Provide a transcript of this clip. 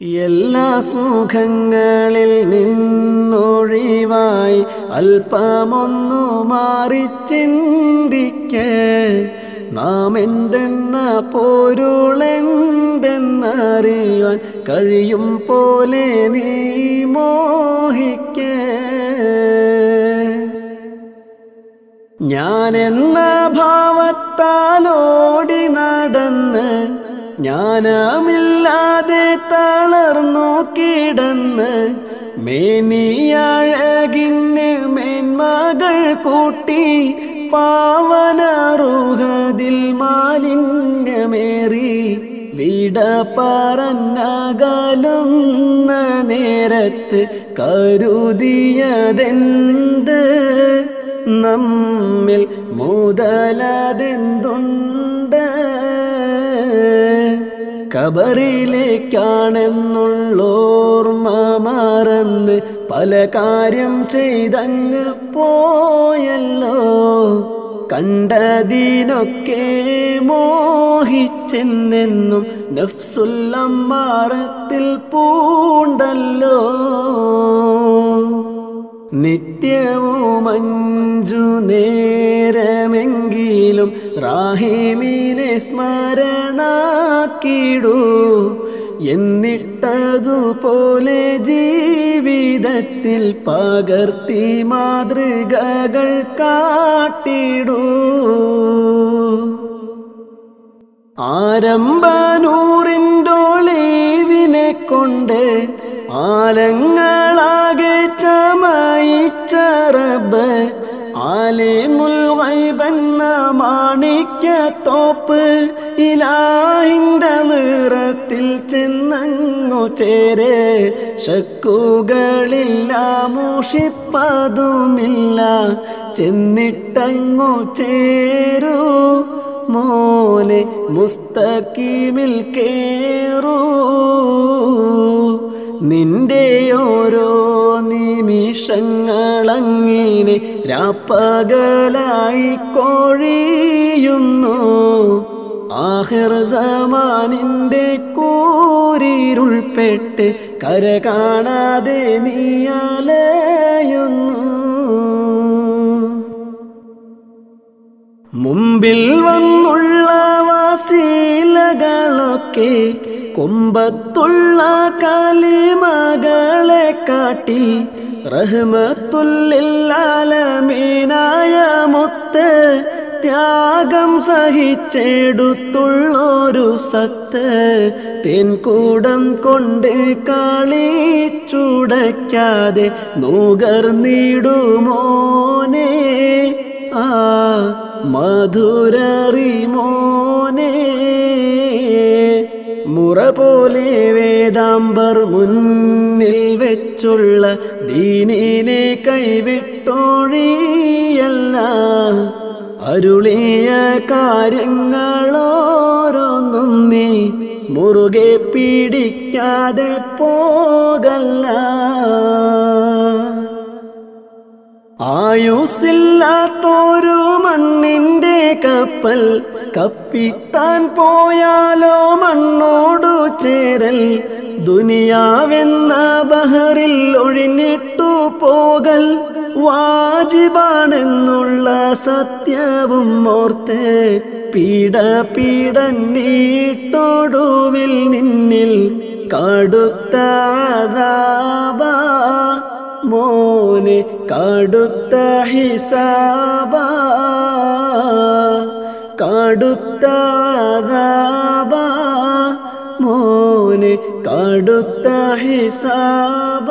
എല്ലാ സുഖങ്ങളിൽ നിന്നൊഴിവായി അല്പമൊന്നു മാറി ചിന്തിക്ക. നാം എന്തെന്ന പൊരുളെന്തെന്നറിയുവാൻ കഴിയും പോലെ നീ മോഹിക്ക. ഞാനെന്ന ഭാവത്താലോടി നടന്ന് ജ്ഞാനമില്ലാതെ തളർന്നു കിടന്ന് മേനിയഴകിന് മേന്മകൾ കൂട്ടി പാവനറുഹതിൽ മാലിന്യമേറി വിട പറഞ്ഞകലുന്ന നേരത്ത് കരുതിയതെന്ത്? നമ്മിൽ മുതലതെന്തുണ്ട്? കബറിലേക്കാണെന്നുള്ളോർമ്മ മറന്ന് പല കാര്യം ചെയ്തങ്ങ് പോയല്ലോ. കണ്ടതിനൊക്കെ മോഹിച്ചെന്നെന്നും നഫ്സുല്ലമ്മാറത്തിൽ പൂണ്ടല്ലോ. നിത്യവും റാഹിമീനെ സ്മരണാക്കിടൂ. എന്നിട്ടതുപോലെ ജീവിതത്തിൽ പകർത്തി മാതൃകകൾ കാട്ടിടൂ. ആരംഭനൂറിന്റൊളിവിനെ കൊണ്ട് ആലങ്ങളാകെ ചമയിച്ചറബ് ആലിമുൽ ഗൈബെന്ന മാണിക്യ തോപ്പ് ഇലാഹിന്റെ നിറത്തിൽ ചെന്നങ്ങു ചേരെ. ശക്കുകളില്ല മൂഷിപ്പതുമില്ല ചെന്നിട്ടങ്ങു ചേരു. മോനെ മുസ്തഖീമിൽ കേറൂ. നിന്റെ ഓരോ നിമിഷങ്ങളങ്ങിനെ രാപ്പകലായി കോഴിയുന്നു. ആഹിർ സമാനിന്റെ കൂരിരുൾപ്പെട്ട് കര കാണാതെ നീയാലയുന്നു. മുമ്പിൽ വന്നുള്ള വാസീലകളൊക്കെ കുമ്പത്തുള്ള കലിമകളെ കാട്ടി റഹ്മത്തുല്ലാലമീനായ മുത്ത് ത്യാഗം സഹിച്ചെടുത്തുള്ളൊരു സത്ത് തേൻകൂടം കൊണ്ട് കളിച്ചുടയ്ക്കാതെ നൂകർന്നിടുമോനെ ആ മധുരറിമോനെ പോലെ വേദാംബർ മുന്നിൽ വെച്ചുള്ള ദീനിനെ കൈവിട്ടോഴിയല്ല. അരുളിയ കാര്യങ്ങളോരോന്നും നീ മുറുകെ പിടിക്കാതെ പോകല്ല. ആയുസില്ലാത്തോരു മണ്ണിന്റെ കപ്പൽ കപ്പിത്താൻ പോയാലോ മണ്ണോടു ചേരൽ. ദുനിയാവെന്ന ബഹറിൽ ഒഴിഞ്ഞിട്ടു പോകൽ. വാജിബാണെന്നുള്ള സത്യവും ഓർത്ത് പീഡ നീട്ടോടുവിൽ നിന്നിൽ കടുത്ത അതാബാ മോനെ കടുത്ത ഹിസാബ കടുത്ത അതാബ മോനെ കടുത്ത ഹിസാബ.